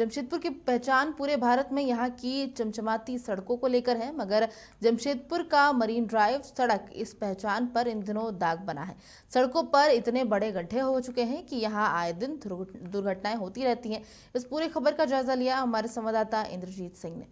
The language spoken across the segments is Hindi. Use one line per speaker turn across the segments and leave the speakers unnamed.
जमशेदपुर की पहचान पूरे भारत में यहाँ की चमचमाती सड़कों को लेकर है, मगर जमशेदपुर का मरीन ड्राइव सड़क इस पहचान पर इन दिनों दाग बना है। सड़कों पर इतने बड़े गड्ढे हो चुके हैं कि यहाँ आए दिन दुर्घटनाएँ होती रहती हैं। इस पूरी खबर का जायजा लिया हमारे संवाददाता इंद्रजीत सिंह ने।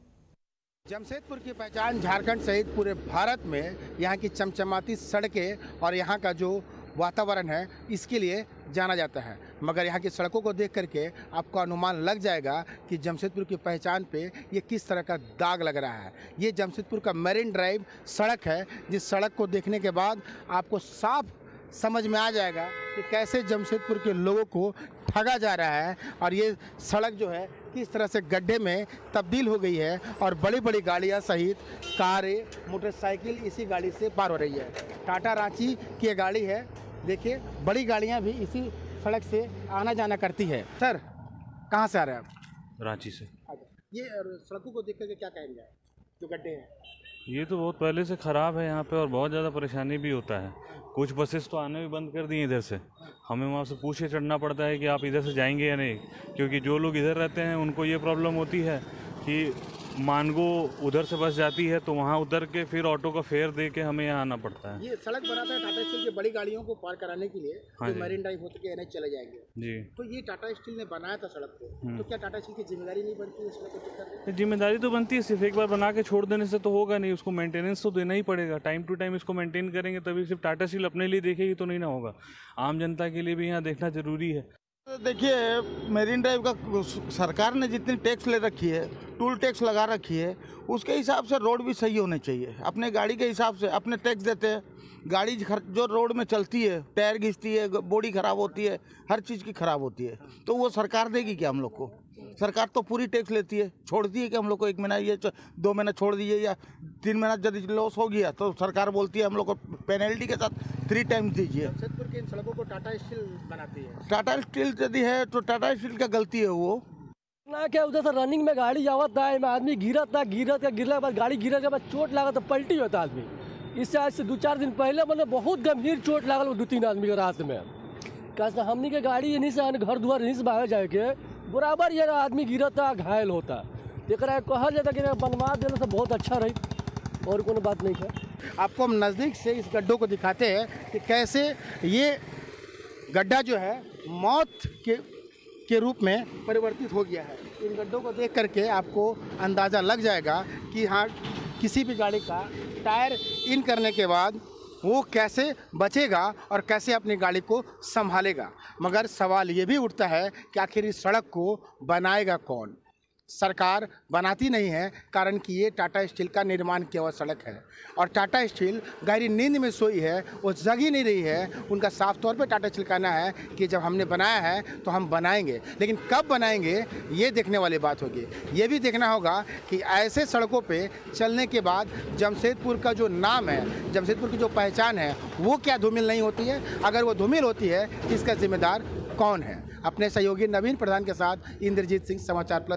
जमशेदपुर की पहचान झारखंड सहित पूरे भारत में यहाँ की चमचमाती सड़कें और यहाँ का जो वातावरण है, इसके लिए जाना जाता है। मगर यहाँ की सड़कों को देख करके आपको अनुमान लग जाएगा कि जमशेदपुर की पहचान पे ये किस तरह का दाग लग रहा है। ये जमशेदपुर का मेरिन ड्राइव सड़क है, जिस सड़क को देखने के बाद आपको साफ़ समझ में आ जाएगा कि कैसे जमशेदपुर के लोगों को ठगा जा रहा है। और ये सड़क जो है किस तरह से गड्ढे में तब्दील हो गई है और बड़ी बड़ी गाड़ियाँ सहित कारें मोटरसाइकिल इसी गाड़ी से पार हो रही है। टाटा रांची की ये गाड़ी है। देखिए बड़ी गाड़ियाँ भी इसी सड़क से आना जाना करती है। सर कहाँ से आ रहे हैं आप?
रांची से।
ये सड़कों को देख करके क्या कहेंगे जो गड्ढे हैं?
ये तो बहुत पहले से ख़राब है यहाँ पे और बहुत ज़्यादा परेशानी भी होता है। कुछ बसेस तो आने भी बंद कर दिए इधर से। हमें वहाँ से पूछे चढ़ना पड़ता है कि आप इधर से जाएँगे या नहीं? क्योंकि जो लोग इधर रहते हैं, उनको ये प्रॉब्लम होती है कि मानगो उधर से बस जाती है तो वहाँ उधर के फिर ऑटो का फेयर दे के हमें यहाँ आना पड़ता है।
ये सड़क बनाता है टाटा स्टील की बड़ी गाड़ियों को पार कराने के लिए
हाँ
जो मरीन ड्राइव होते के एनएच चले जाएँगे।
जी।
तो ये टाटा स्टील ने बनाया था सड़क को तो क्या टाटा स्टील की ज़िम्मेदारी नहीं बनती है सड़क को ठीक करने
ज़िम्मेदारी तो बनती है सिर्फ़ एक बार बना के छोड़ देने से तो होगा नहीं उसको मेंटेनेंस तो देना ही पड़ेगा। टाइम टू टाइम इसको मेंटेन करेंगे तभी सिर्फ़ टाटा स्टील अपने लिए देखेगी तो नहीं ना होगा। आम जनता के लिए भी यहाँ देखना ज़रूरी है।
तो देखिए मेरीन ड्राइव का सरकार ने जितनी टैक्स ले रखी है टूल टैक्स लगा रखी है उसके हिसाब से रोड भी सही होने चाहिए। अपने गाड़ी के हिसाब से अपने टैक्स देते हैं। गाड़ी जो रोड में चलती है टायर घिसती है बॉडी खराब होती है हर चीज़ की खराब होती है। तो वो सरकार देगी क्या हम लोग को? सरकार तो पूरी टैक्स लेती है। छोड़ती है कि हम लोग को एक महीना ये दो महीना छोड़ दीजिए या तीन महीना यदि लॉस हो गया तो सरकार बोलती है हम लोग को पेनल्टी के साथ थ्री टाइम्स दीजिए।
जमशेदपुर की इन सड़कों को टाटा स्टील बनाती है।
टाटा स्टील यदि है तो टाटा स्टील का गलती है वो?
ना क्या उधर से रनिंग में गाड़ी आवत था एमे आदमी गिरत था गिरत का गिरने के बाद गाड़ी गिरने के बाद चोट लागत तो पलटी होता आदमी। इससे आज से दो चार दिन पहले मैंने बहुत गंभीर चोट लागल दो तीन आदमी के रात में। कैसे हमनी के गाड़ी यहीं से घर दुआर यहीं से भागे जाए के बराबर ये आदमी गिरता घायल होता। एक कहल जाता कि बनवा देने से बहुत अच्छा रही। और कोनो बात नहीं है।
आपको हम नज़दीक से इस गड्ढों को दिखाते हैं कि कैसे ये गड्ढा जो है, मौत के के रूप में परिवर्तित हो गया है। इन गड्ढों को देख करके आपको अंदाज़ा लग जाएगा कि हाँ किसी भी गाड़ी का टायर इन करने के बाद वो कैसे बचेगा और कैसे अपनी गाड़ी को संभालेगा। मगर सवाल ये भी उठता है कि आखिर इस सड़क को बनाएगा कौन? सरकार बनाती नहीं है, कारण कि ये टाटा स्टील का निर्माण किया हुआ सड़क है। और टाटा स्टील गहरी नींद में सोई है, वो जग ही नहीं रही है। उनका साफ़ तौर पे टाटा स्टील कहना है कि जब हमने बनाया है तो हम बनाएँगे। लेकिन कब बनाएँगे, ये देखने वाली बात होगी। ये भी देखना होगा कि ऐसे सड़कों पे चलने के बाद जमशेदपुर का जो नाम है, जमशेदपुर की जो पहचान है, वो क्या धूमिल नहीं होती है? अगर वो धूमिल होती है इसका जिम्मेदार कौन है? अपने सहयोगी नवीन प्रधान के साथ इंद्रजीत सिंह समाचार प्लस।